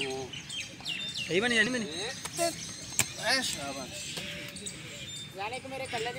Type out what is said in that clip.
सही बनी जानी मैंने जाने को मेरे कल